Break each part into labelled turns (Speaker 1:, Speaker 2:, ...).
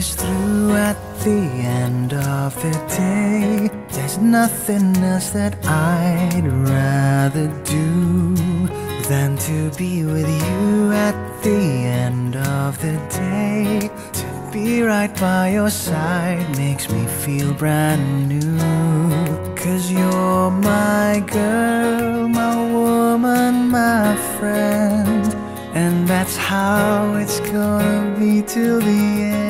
Speaker 1: is through at the end of the day. There's nothing else that I'd rather do than to be with you at the end of the day. To be right by your side makes me feel brand new. Cause you're my girl, my woman, my friend. And that's how it's gonna be till the end.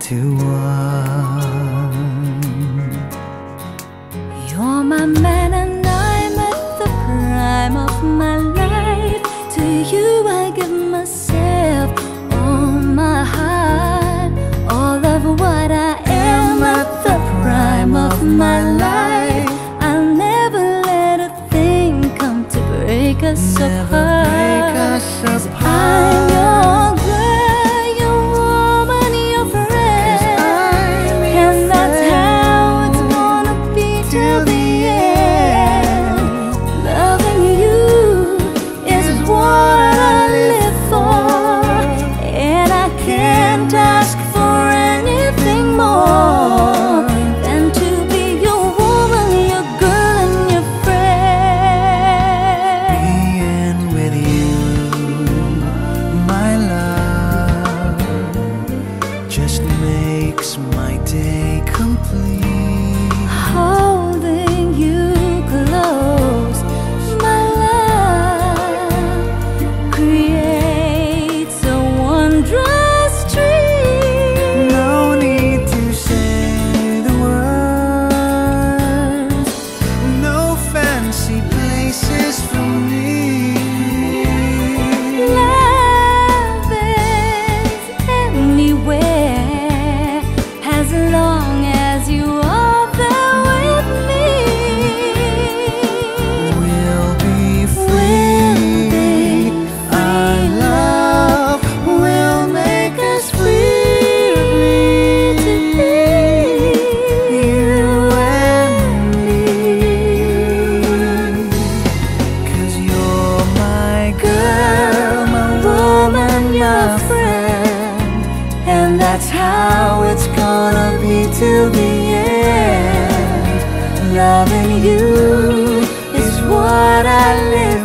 Speaker 1: Into one.
Speaker 2: You're my man and I'm at the prime of my life. To you I give myself, all my heart, all of what I am at the prime of my life. I'll never let a thing come to break us
Speaker 1: Never
Speaker 2: apart.
Speaker 1: break us apart. How it's gonna be till the end. Loving you is what I live